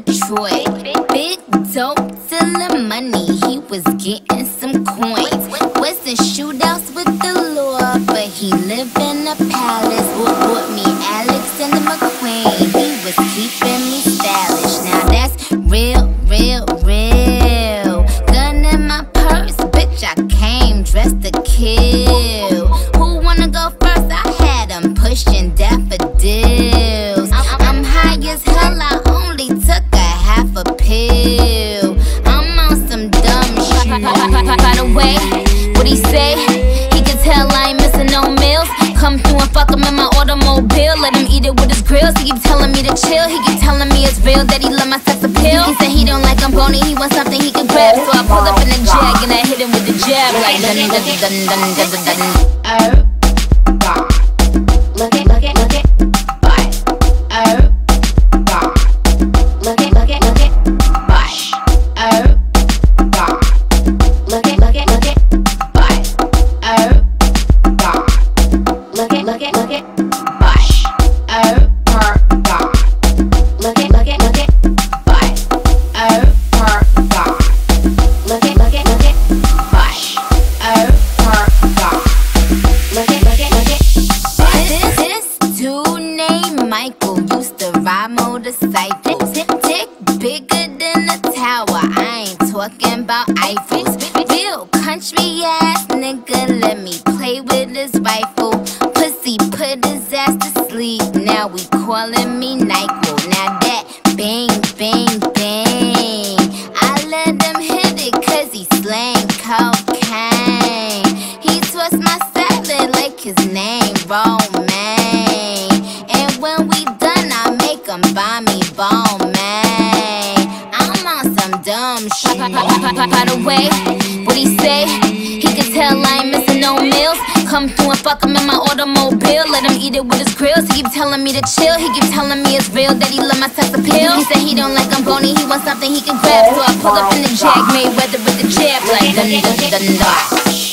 Detroit. Big dope dealing money, he was getting some coins. Said he don't like I'm bony. He wants something he can grab. So I pull up in the jag and I hit him with the jab like dun dun dun dun dun dun dun. Oh, ride motorcycles. Dick bigger than a tower. I ain't talking about Eiffels. Real country ass nigga, let me play with his rifle. Pussy put his ass to sleep. Now we calling me Nyquil. Now that bang, bang, bang. Dumb shit. By the way, what he say? He can tell I ain't missing no meals. Come through and fuck him in my automobile. Let him eat it with his grills. He keep telling me to chill. He keep telling me it's real that he love my sex appeal. He said he don't like I'm bony. He wants something he can grab. So I pull up in the jag, Mayweather with the jab like dun dun dun dun.